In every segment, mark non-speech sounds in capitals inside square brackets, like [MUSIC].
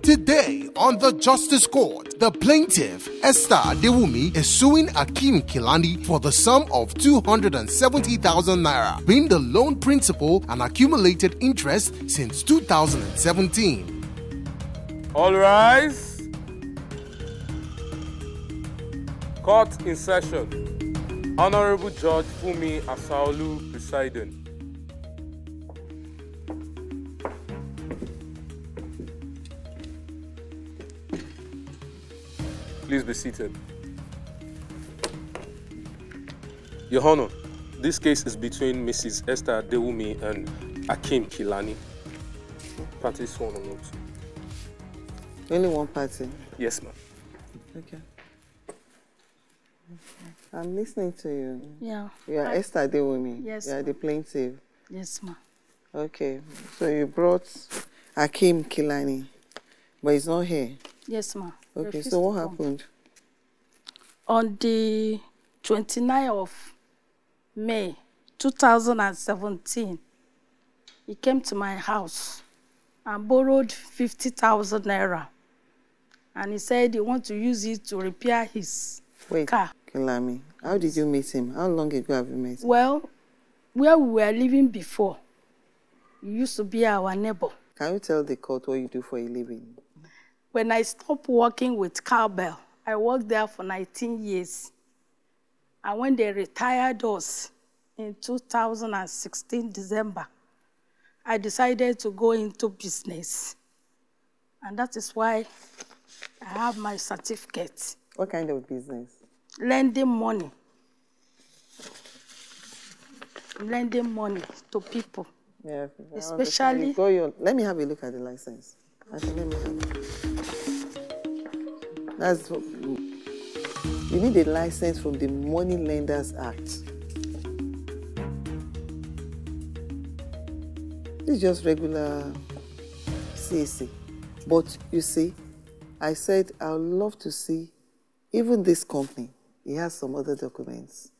Today on the Justice Court, the plaintiff, Esther Adewumi, is suing Akim Kilani for the sum of 270,000 naira, being the loan principal and accumulated interest since 2017. All rise. Court in session. Honorable Judge Fumi Asaolu presiding. Please be seated. Your Honor, this case is between Mrs. Esther Adewumi and Akim Kilani. Party sworn on oath. Only one party. Yes, ma'am. Okay. I'm listening to you. Yeah. You are I- Esther Adewumi. Yes, You are the plaintiff. Yes, ma'am. Okay. So you brought Akim Kilani, but he's not here. Yes, ma. Okay. Refused So what happened? On the 29th of May 2017, he came to my house and borrowed 50,000 naira. And he said he want to use it to repair his Wait, car. Kilami. How did you meet him? How long ago have you met him? Well, where we were living before, he used to be our neighbor. Can you tell the court what you do for a living? When I stopped working with Cowbell, I worked there for 19 years. And when they retired us in 2016, December, I decided to go into business. And that is why I have my certificate, What kind of business? lending money. Lending money to people. Yeah. Especially- got your, let me have a look at the license. Actually, let me have it. That's you need a license from the Money Lenders Act. It's just regular CAC. But you see, I said I would love to see even this company. It has some other documents.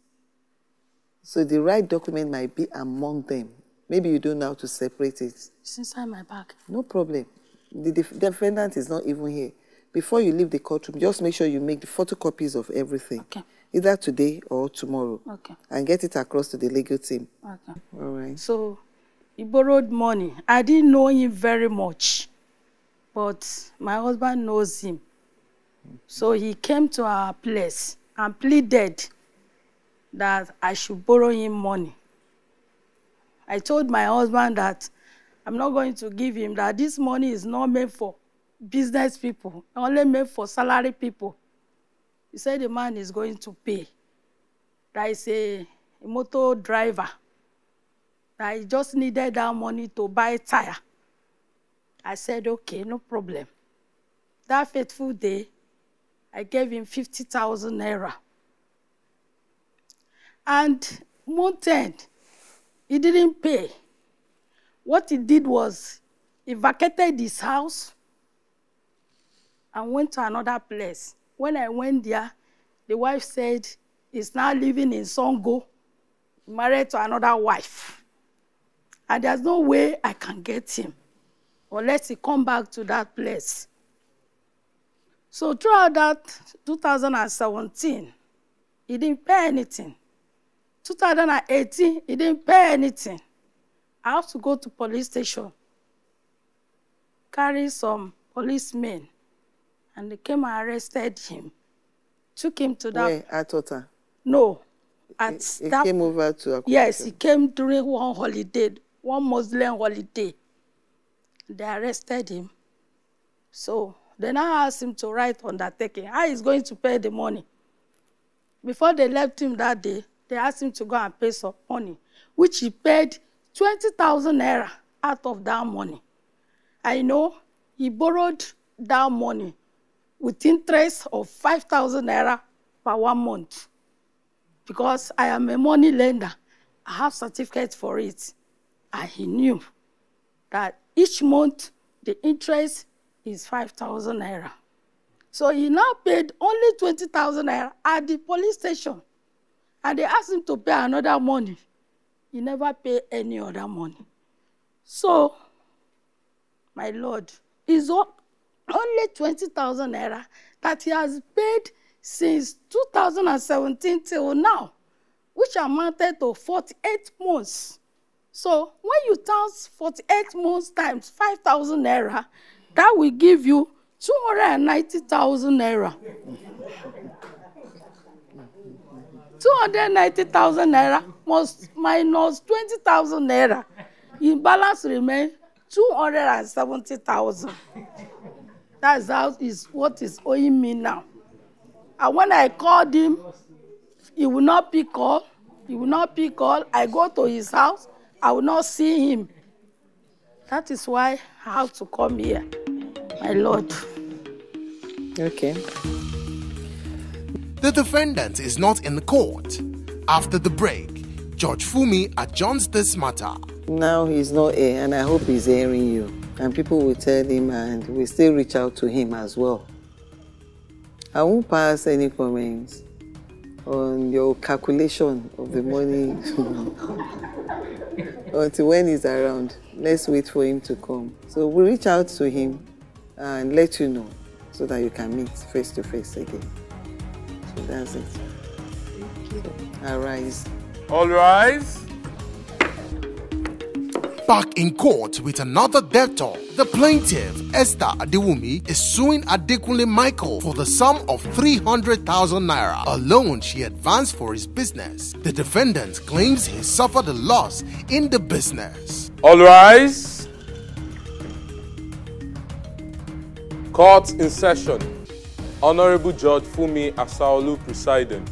So the right document might be among them. Maybe you don't know how to separate it. It's inside my bag. No problem. The def- defendant is not even here. Before you leave the courtroom, just make sure you make the photocopies of everything. Okay. Either today or tomorrow. Okay. And get it across to the legal team. Okay. All right. So he borrowed money. I didn't know him very much, but my husband knows him. So he came to our place and pleaded that I should borrow him money. I told my husband that I'm not going to give him, that this money is not meant for business people, only meant for salary people. He said the man is going to pay. That is a, motor driver I just needed that money to buy tire. I said, okay, no problem. That fateful day, I gave him 50,000 naira. And month end, he didn't pay. What he did was he vacated his house and went to another place. When I went there, the wife said he's now living in Songo, married to another wife and there's no way I can get him unless he come back to that place. So throughout that 2017, he didn't pay anything. 2018, he didn't pay anything. I have to go to police station, carry some policemen, and they came and arrested him. Took him to that. Where? At Tota. No, at He that came over to Akwa Yes, he came during one holiday, one Muslim holiday. They arrested him. So they now asked him to write undertaking. How he's going to pay the money? Before they left him that day, they asked him to go and pay some money, which he paid 20,000 naira out of that money. I know he borrowed that money with interest of 5,000 naira per one month because I am a money lender. I have certificate for it. And he knew that each month the interest is 5,000 naira. So he now paid only 20,000 naira at the police station. And they asked him to pay another money. He never paid any other money. So, my lord, is all only 20,000 naira that he has paid since 2017 till now, which amounted to 48 months. So when you times 48 months times 5,000 naira, that will give you 290,000 naira. 290,000 naira must minus 20,000 naira. In balance remain 270,000. That's how is what is owing me now. And when I called him, he will not pick call. He will not pick call. I go to his house. I will not see him. That is why I have to come here, my lord. Okay. The defendant is not in the court. After the break, Judge Fumi adjourns this matter. Now he's not here, and I hope he's hearing you. And people will tell him, and we still reach out to him as well. I won't pass any comments on your calculation of the money [LAUGHS] until when he's around. Let's wait for him to come. So we'll reach out to him and let you know so that you can meet face to face again. So that's it. Thank you. Arise. All rise. Back in court with another debtor, the plaintiff, Esther Adewumi, is suing Adekunle Michael for the sum of 300,000 naira, a loan she advanced for his business. The defendant claims he suffered a loss in the business. All rise. Court in session. Honorable Judge Fumi Asaolu presiding.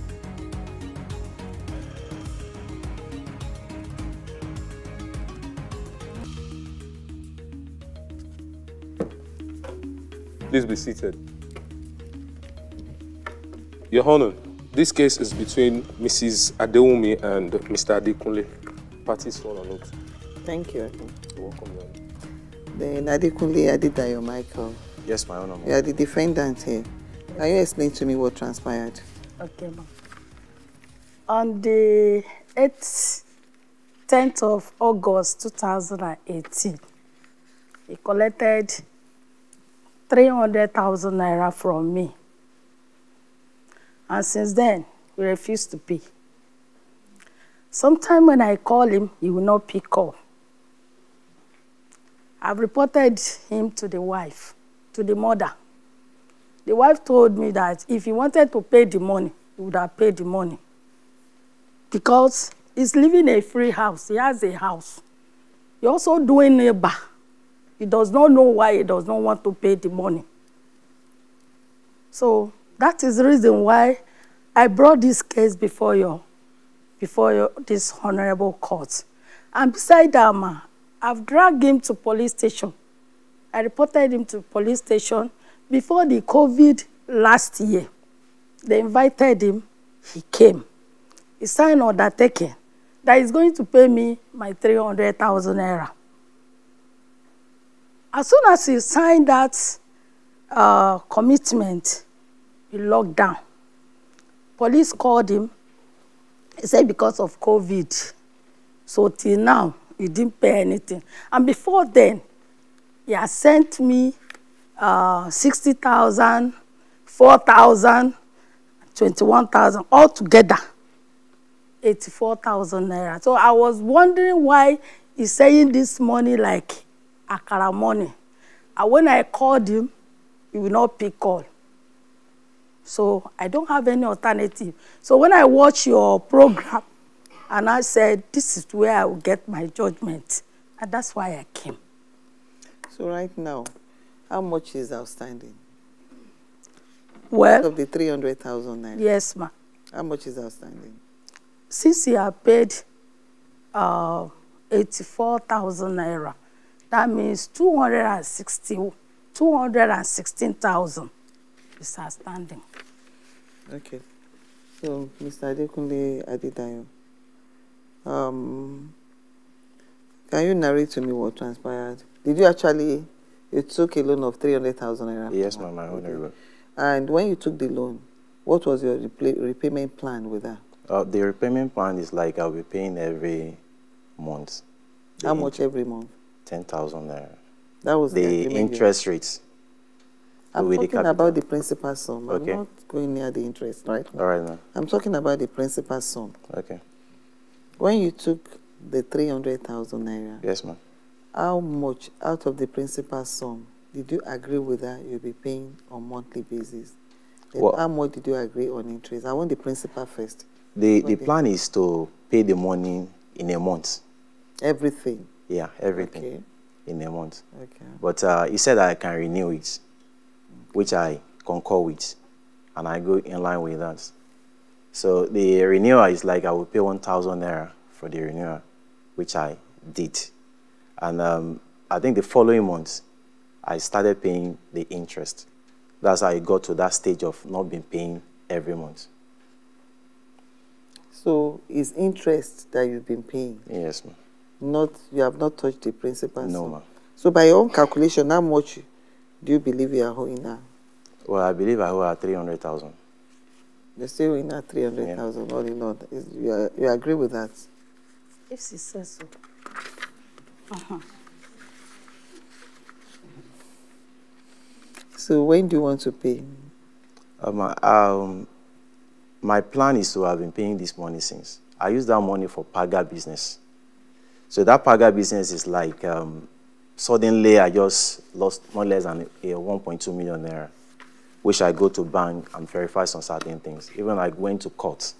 Please be seated. Your Honor, this case is between Mrs. Adewumi and Mr. Adekunle. Parties sworn on oath. Thank you. You're welcome, Your Honor. Then Adekunle Adedayo Michael, Yes, my honor. you are the defendant here. Can you explain to me what transpired? Okay, ma'am. On the 8th, 10th of August 2018, he collected 300,000 naira from me. And since then, he refused to pay. Sometime when I call him, he will not pick up. I've reported him to the wife, to the mother. The wife told me that if he wanted to pay the money, he would have paid the money. Because he's living a free house, he has a house. He also doing neighbor. He does not know why he does not want to pay the money. So that is the reason why I brought this case before you, before your, this honorable court. And beside that, ma, I've dragged him to police station. I reported him to police station before the COVID last year. They invited him, he came. He signed undertaking that he's going to pay me my 300,000 naira. As soon as he signed that uh, commitment, he locked down. Police called him. He said because of COVID. So till now, he didn't pay anything. And before then, he has sent me uh, 60,000, 4,000, 21,000, all together, 84,000 naira. So I was wondering why he's saying this money like akara money. And when I called him, he will not pick call. So I don't have any alternative. So when I watch your program, [LAUGHS] and I said, this is where I will get my judgment. And that's why I came. So right now, how much is outstanding? Well, Of the 300,000 naira, yes, ma. how much is outstanding? Since you have paid uh, 84,000 naira, that means 260, 216,000 is outstanding. Okay. So, Mr. Adekunle Adedayo, um, can you narrate to me what transpired? Did you actually, you took a loan of 300,000 naira? Yes, ma'am, my honorable. And when you took the loan, what was your repay, repayment plan with that? Uh, the repayment plan is like I'll be paying every month. How much every month? 10,000 naira. That was The you- interest rates. I'm the talking capital. about the principal sum. Okay. I'm not going near the interest right now. All right, ma'am. I'm talking about the principal sum. Okay. When you took the 300,000 naira, Yes, ma'am. how much out of the principal sum did you agree with that you'll be paying on monthly basis? Then Well- how much did you agree on interest? I want the principal first. The, the plan is to pay the money in a month. Everything. Yeah, everything Okay. in a month. Okay. But uh, he said I can renew it, which I concur with, and I go in line with that. So the renewal is like I will pay 1,000 naira for the renewal, which I did. And um, I think the following month, I started paying the interest. That's how I got to that stage of not being paying every month. So it's interest that you've been paying, Yes, ma'am. Not you have not touched the principal No, ma'am. So by your own calculation, how much do you believe you are owing now? Well, I believe I owe her 300,000. You're still owing now 300,000 all in all. Is- You, are, you agree with that? If she says so. uh-huh So when do you want to pay? Um, um, my plan is to have been paying this money since. I use that money for Paga business. So that Paga business is like um, suddenly I just lost more or less than a 1.2 million naira, which I go to bank and verify some certain things. Even I went to court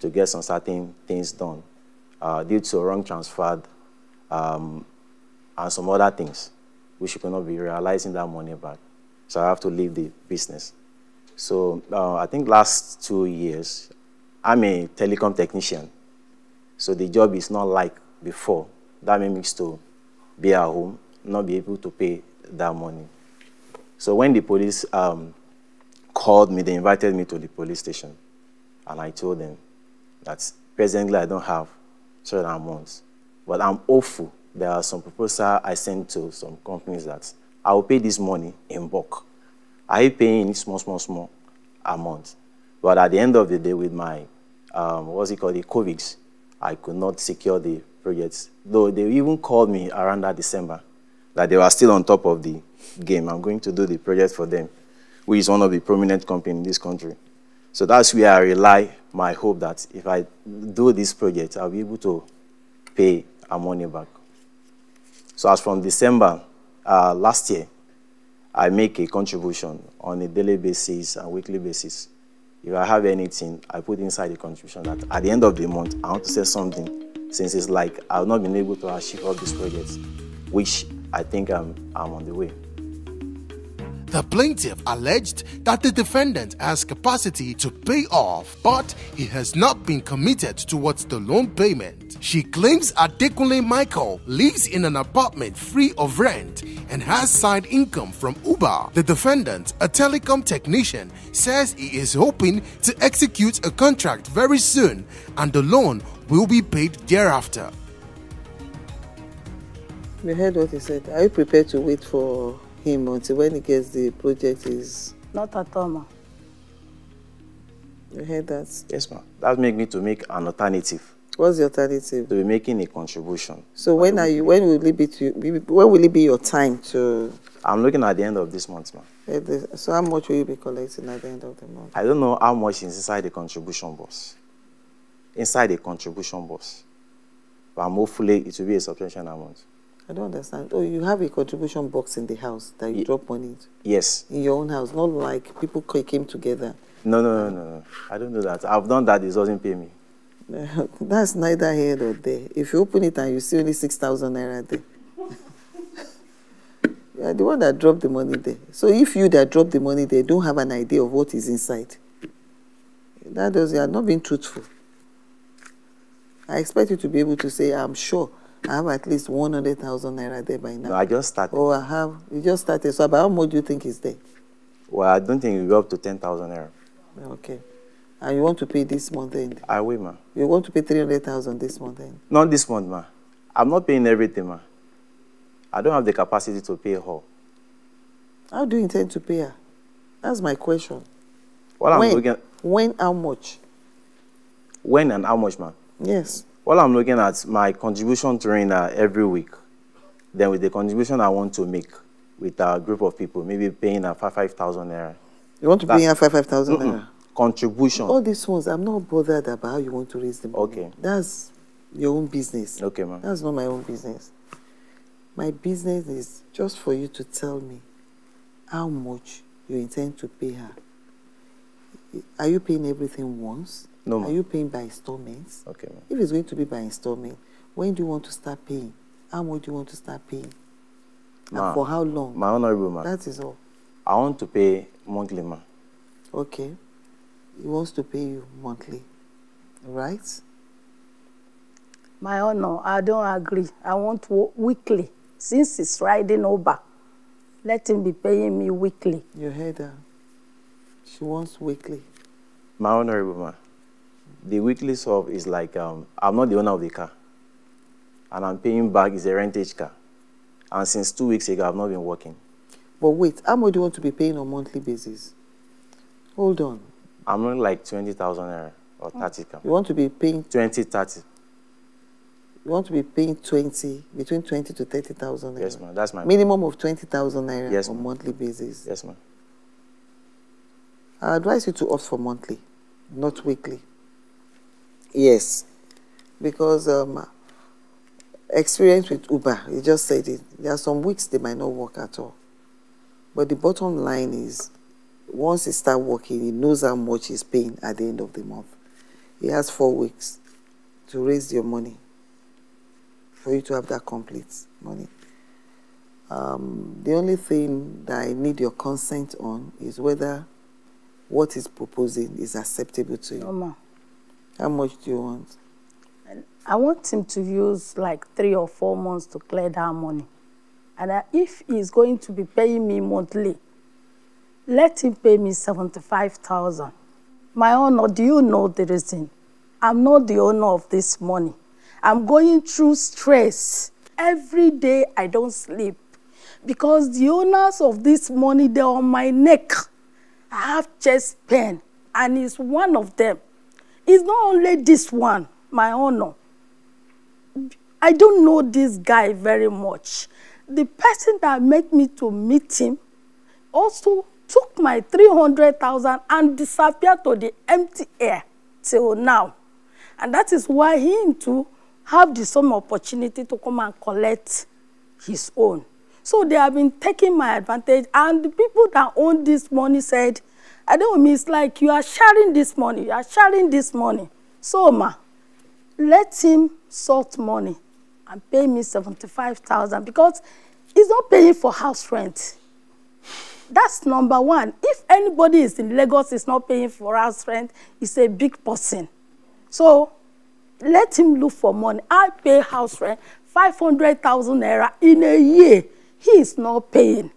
to get some certain things done uh, due to wrong transferred um, and some other things, which you cannot be realizing that money back. So I have to leave the business. So uh, I think last two years, I'm a telecom technician. So the job is not like before. That means to be at home, not be able to pay that money. So when the police um, called me, they invited me to the police station. And I told them that presently I don't have certain amounts. But I'm hopeful there are some proposals I sent to some companies that I will pay this money in bulk. I hate paying small, small, small amount. But at the end of the day, with my, um, what's it called, the COVIDs, I could not secure the projects. Though they even called me around that December that they were still on top of the game. I'm going to do the project for them, which is one of the prominent companies in this country. So that's where I rely my hope that if I do this project, I'll be able to pay our money back. So as from December uh, last year, I make a contribution on a daily basis and weekly basis. If I have anything, I put inside the contribution that at the end of the month, I want to say something since it's like I've not been able to achieve all these projects, which I think I'm, I'm on the way. The plaintiff alleged that the defendant has capacity to pay off, but he has not been committed towards the loan payment. She claims Adekunle Michael lives in an apartment free of rent and has side income from Uber. The defendant, a telecom technician, says he is hoping to execute a contract very soon and the loan will be paid thereafter. You heard what he said. Are you prepared to wait for him until when he gets the project is Not at all, ma. you heard that? Yes, ma'am. That makes me to make an alternative, What's the alternative? to be making a contribution. So when are you when will it be to when will it be your time to I'm looking at the end of this month, ma'am. the- so how much will you be collecting at the end of the month? I don't know how much is inside the contribution box. Inside the contribution box. But hopefully it will be a substantial amount. I don't understand. Oh, you have a contribution box in the house that you Ye- drop money into. Yes. in your own house, not like people came together. No, no, no, no, no. I don't do that. I've done that. It doesn't pay me. [LAUGHS] That's neither here nor there. If you open it and you see only 6,000 naira there, [LAUGHS] you are the one that dropped the money there. So if you that dropped the money there don't have an idea of what is inside, that does, you are not being truthful. I expect you to be able to say, I'm sure I have at least 100,000 naira there by now. No, I just started. Oh, I have. You just started. So about how much do you think is there? Well, I don't think it will go up to 10,000 naira. Okay. And you want to pay this month end? I will, ma. You want to pay 300,000 this month end? Not this month, ma. I'm not paying everything, ma. I don't have the capacity to pay all. How do you intend to pay her? That's my question. What I'm when? looking When? How much? when and how much, ma? Yes. Well, I'm looking at my contribution to RENA uh, every week. Then with the contribution I want to make with a group of people, maybe paying a five five thousand naira. You want to pay her five five thousand naira. Contribution. All these ones, I'm not bothered about how you want to raise the money. Okay. That's your own business. Okay, ma'am. That's not my own business. My business is just for you to tell me how much you intend to pay her. Are you paying everything once? No, Are you paying by installments? Okay, ma'am. If it's going to be by installment, when do you want to start paying? How much do you want to start paying? And for how long? My honorable man, That is all. I want to pay monthly, man. Okay. He wants to pay you monthly. Right? My honor, I don't agree. I want wo- weekly. Since it's riding over, let him be paying me weekly. You heard her. She wants weekly. My honorable man, the weekly sub is like um, I'm not the owner of the car, and I'm paying back is a rentage car, and since two weeks ago I've not been working. But wait, how much do you want to be paying on monthly basis? Hold on. I'm only like twenty thousand naira or thirty car. You want to be paying 20, 30. you want to be paying 20 between 20 to 30,000 naira. Yes, ma'am. That's my Minimum of 20,000 naira Yes, on monthly basis. Yes, ma'am. I advise you to opt for monthly, not weekly. Yes, because um, experience with Uber, you just said it. There are some weeks they might not work at all. But the bottom line is, once he start working, he knows how much he's paying at the end of the month. He has four weeks to raise your money for you to have that complete money. Um, the only thing that I need your consent on is whether what he's proposing is acceptable to you. How much do you want? I want him to use like three or four months to clear that money. And if he's going to be paying me monthly, let him pay me 75,000. My honor, do you know the reason? I'm not the owner of this money. I'm going through stress. Every day I don't sleep because the owners of this money, they're on my neck. I have chest pain and it's one of them. It's not only this one, my honor. I don't know this guy very much. The person that made me to meet him also took my 300,000 and disappeared to the empty air till now. And that is why him too have the some opportunity to come and collect his own. So they have been taking my advantage and the people that own this money said, I don't mean it's like you are sharing this money, you are sharing this money. So ma, let him sort money and pay me 75,000 because he's not paying for house rent. That's number one. If anybody is in Lagos is not paying for house rent, it's a big person. So let him look for money. I pay house rent 500,000 naira in a year. He is not paying.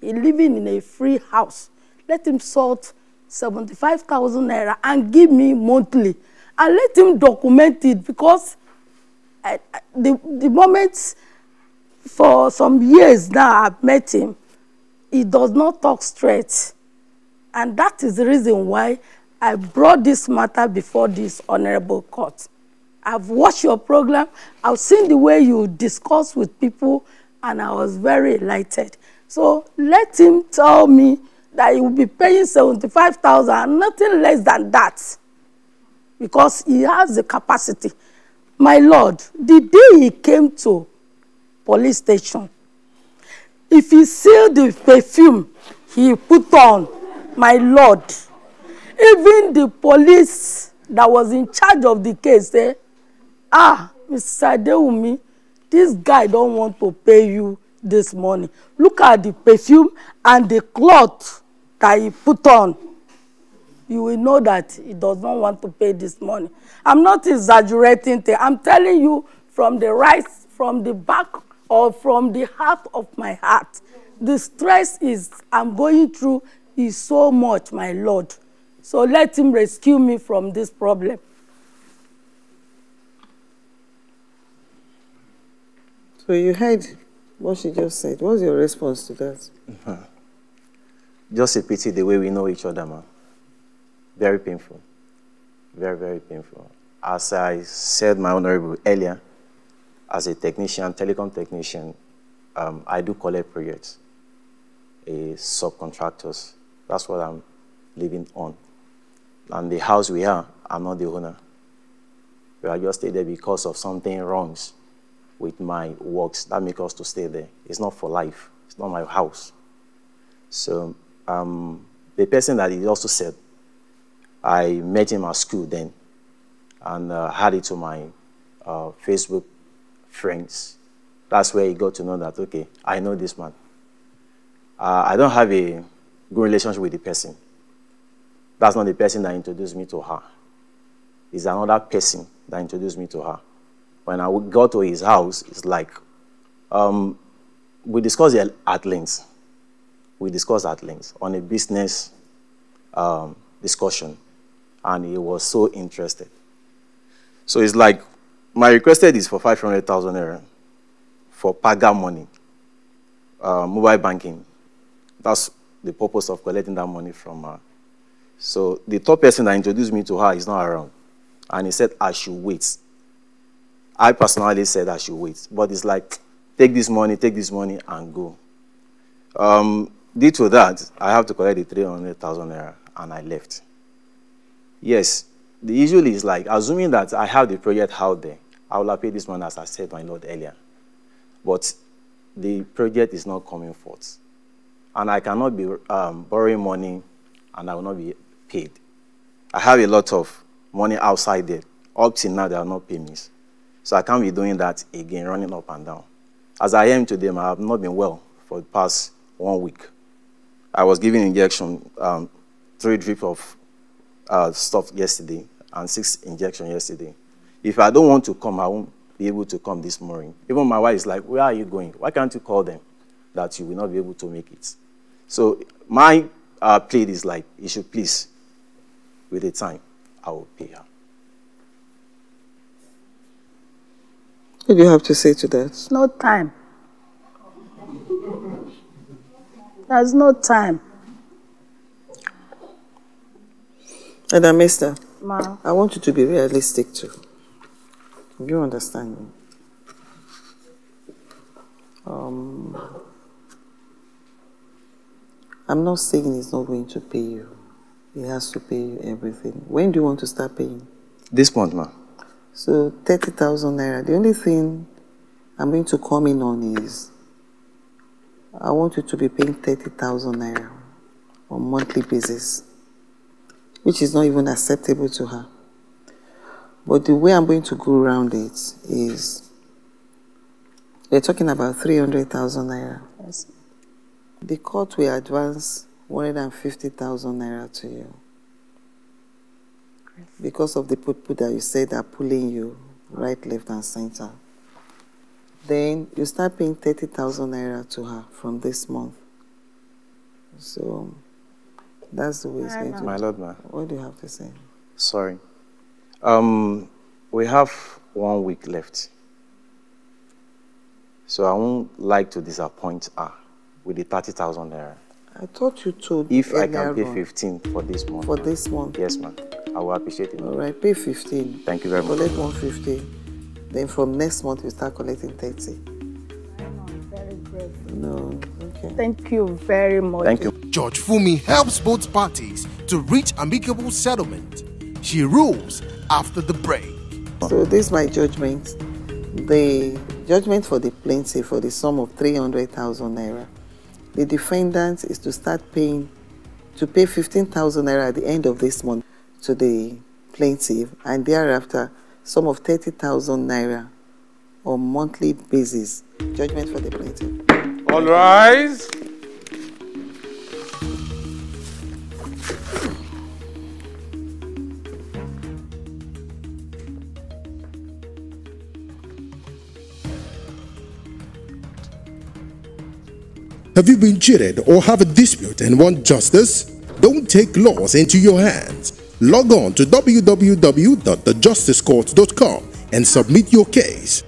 He living in a free house. Let him sort 75,000 naira and give me monthly. And let him document it because I, I, the, the moment for some years now I've met him, he does not talk straight. And that is the reason why I brought this matter before this honorable court. I've watched your program, I've seen the way you discuss with people, and I was very elated. So let him tell me that he will be paying 75,000 and nothing less than that because he has the capacity. My Lord, the day he came to police station, if he see the perfume he put on, my Lord, even the police that was in charge of the case say, ah, Mr. Adewumi, this guy don't want to pay you this money. Look at the perfume and the cloth that he put on you will know that he does not want to pay this money. I'm not exaggerating. thing. I'm telling you from the right, from the back, or from the heart of my heart. The stress is I'm going through is so much, my Lord. So let him rescue me from this problem. So you heard what she just said. What's your response to that? Mm-hmm. Just a pity the way we know each other, man. Very painful. Very, very painful. As I said, my honorable earlier, as a technician, telecom technician, um, I do collect projects. subcontractors. That's what I'm living on. And the house we are, I'm not the owner. We are just there because of something wrongs with my works that make us to stay there. It's not for life. It's not my house. So um, the person that he also said, I met him at school then and uh, had it to my uh, Facebook friends. That's where he got to know that, okay, I know this man. Uh, I don't have a good relationship with the person. That's not the person that introduced me to her. It's another person that introduced me to her. When I got to his house, it's like, um, we discussed it at length. We discussed at length on a business um, discussion, and he was so interested. So it's like, my requested is for 500,000 naira for Paga money, uh, mobile banking. That's the purpose of collecting that money from her. So the top person that introduced me to her is not around. And he said I should wait. I personally said I should wait. But it's like, take this money, take this money, and go. Um, due to that, I have to collect the 300,000 naira, and I left. Yes, the issue is like, assuming that I have the project out there, I will paid this money as I said my Lord earlier. But the project is not coming forth. And I cannot be um, borrowing money and I will not be paid. I have a lot of money outside there. Up till now, they are not paying me. So I can't be doing that again, running up and down. As I am today, I have not been well for the past one week. I was given injection, um, three drip of uh, stuff yesterday and six injection yesterday. If I don't want to come, I won't be able to come this morning. Even my wife is like, where are you going? Why can't you call them that you will not be able to make it? So my uh, plea is like, you should please, with the time, I will pay her. What do you have to say to that? It's no time. There's no time. And I, Mister, Ma. I want you to be realistic too. You understand me? Um, I'm not saying he's not going to pay you. He has to pay you everything. When do you want to start paying? This month, ma. So 30,000 naira. The only thing I'm going to come in on is I want you to be paying 30,000 naira on monthly basis, which is not even acceptable to her. But the way I'm going to go around it is we're talking about 300,000 naira. Yes. The court will advance 150,000 naira to you because of the people that you said are pulling you right, left, and center. Then you start paying 30,000 naira to her from this month. So that's the way it's going to be. My lord, ma. What do you have to say? Sorry. Um, we have one week left. So I won't like to disappoint her with the 30,000 naira. I thought you told If I can pay 15 for this month. for this month. Yes, ma'am. I will appreciate it. All right, pay 15. Thank you very much. Collect 150. Then from next month, we start collecting 30. Very grateful. No, okay. Thank you very much. Thank you. Judge Fumi helps both parties to reach amicable settlement. She rules after the break. So this is my judgment. The judgment for the plaintiff for the sum of 300,000 naira. The defendant is to start paying, to pay 15,000 naira at the end of this month to the plaintiff and thereafter sum of 30,000 naira on monthly basis. Judgment for the plaintiff. All rise. Have you been cheated or have a dispute and want justice? Don't take laws into your hands. Log on to www.thejusticecourt.com and submit your case.